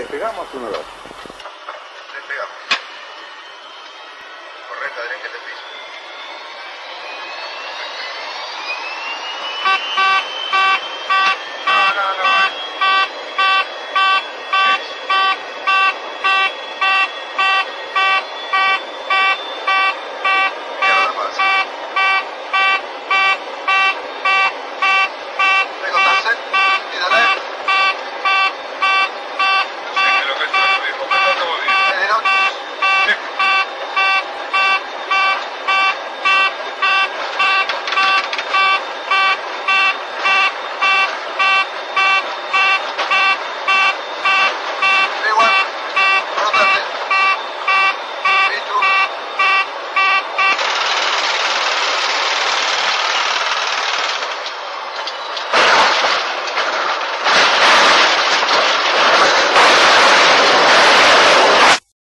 Despegamos uno, dos. Despegamos. Correcta, derecha,